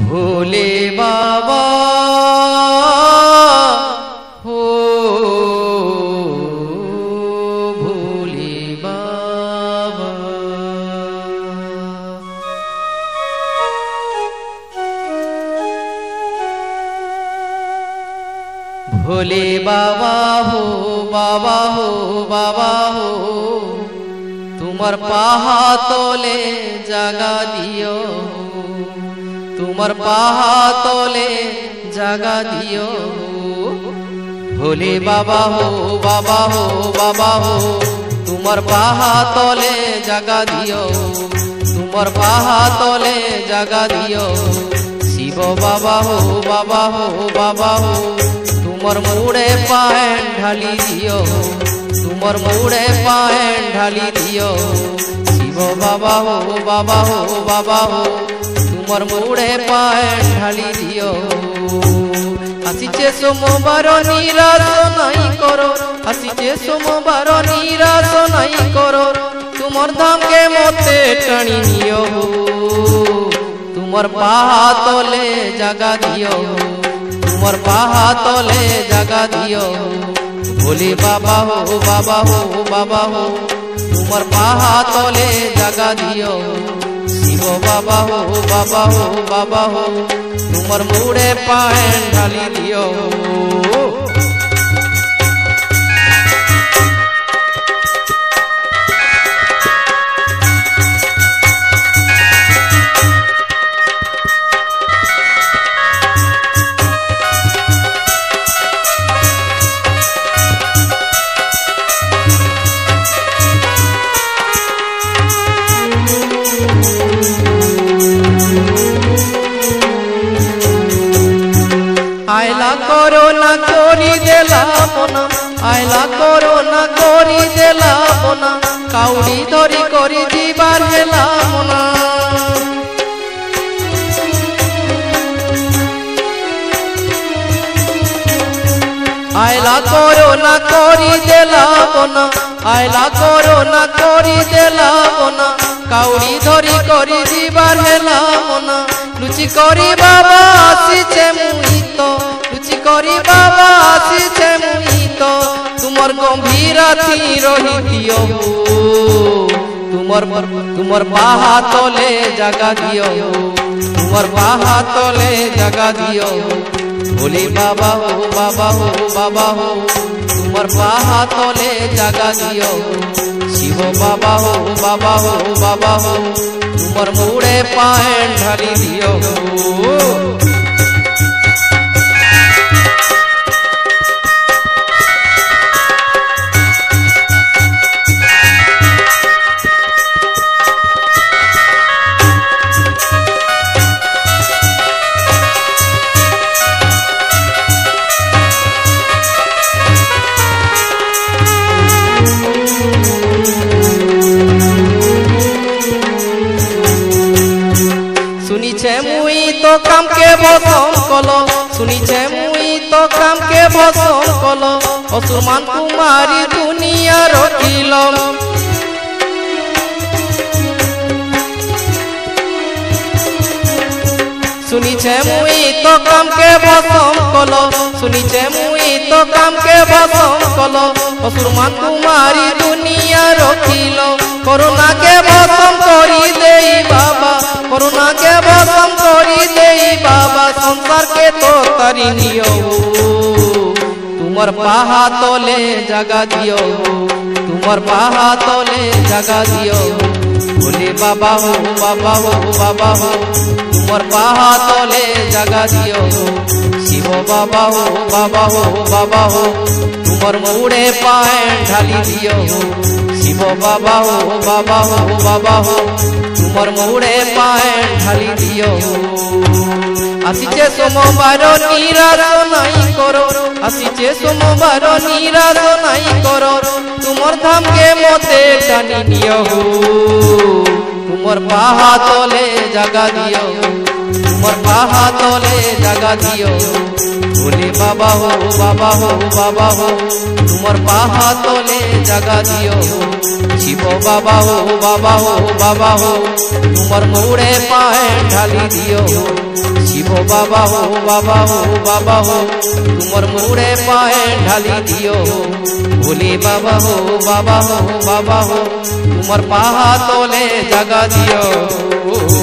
ভোলে বাবা, হো, ভোলে বাবা। ভোলে বাবা, হো বাবা হো বাবা, হো, তোমার পাহা তোলে জাগা দিও। তোমার পাহা তলে জাগা দিও ভোলে বাবা হো বাবা হো বাবা হো তোমার পাহা তলে জাগা দিও তোমার পাহা তলে জাগা দিও শিব বাবা হো বাবা হো বাবা হো তোমার মুড়ে পায়েন ঢালি দিও তোমার মুড়ে পায়েন ঢালি দিও শিব বাবা হো বাবা হো বাবা হো তোমার মুড়ে পায়েন ঢালি দিও আসিছে সোমবার নিরাশ নাই করো আসিছে সোমবার নিরাশ নাই করো তোমার ধামকে মতে টানি নিও তোমার পাহা তলে জাগা দিও তোমার পাহা তলে জাগা দিও ভোলে বাবা হো বাবা হো বাবা হো তোমার পাহা তলে জাগা দিও ओ बाबा हो बाबा हो बाबा हो। तुमर मुड़े पाए ढाली दियो। করোনা করি দেলাম না। আয়লা করোনা করি দেলাম না। কাউরি ধরি করি দিবার হেলাম না। আয়লা করোনা করি দেলাম না। আয়লা করোনা করি দেলাম না। কাউরি ধরি করি দিবার হেলাম না। লুচি করি বাবা আসিছে মু করি বাবা আসিছে মুহিত তোমার গম্ভীর আথি রহিতিও তোমার তোমার বাহা তলে জাগা দিও তোমার বাহা তলে জাগা দিও ভোলে বাবা হো বাবা হো বাবা হো তোমার বাহা তলে জাগা দিও শিব বাবা হো বাবা হো বাবা হো তোমার মুড়ে পায়েন ঢালি দিও শুনিছে মুই তো কামকে বসম কল, শুনিছে মুই তো কামকে বসম কল অসুরমান কুমারী দুনিয়া রকিল শুনিছে মুই তো কামকে বসম কল, শুনিছে মুই তো কামকে বসম কল অসুরমান কুমারী দুনিয়া রকিল করোনাকে বসম করি দেই पर के तो तरी नियो। तुमर पाहा तो ले जगा दियो। तुमर पाहा तो ले जगा दियो। बोले, बाबा हो बाबा हो बाबा हो, तुमर पाहा तो ले जगा दियो। शिव, बाबा हो बाबा हो बाबा हो, तुमर मुड़े पाए ढाली दियो। शिव, बाबा हो बाबा हो बाबा हो, तुमर मुड़े पाए ढाली दियो। আসিছে সোমবার নিরাশ নাই করো, আসিছে সোমবার নিরাশ নাই করো। তোমার ধামকে মতে টানি নিও, তোমার পাহা তলে জাগা দিও, তোমার পাহা তলে জাগা দিও। बोले बाबा हो बाबा हो बाबा हो तुमर पाहा तोले जगा दियो शिव बाबा हो बाबा हो बाबा हो तुमर मोड़े पाए ढाली दियो शिव बाबा हो बाबा हो बाबा हो तुमर मोड़े पाए ढाली दियो बोले बाबा हो बाबा हो बाबा हो तुमर पाहा तोले जगा दियो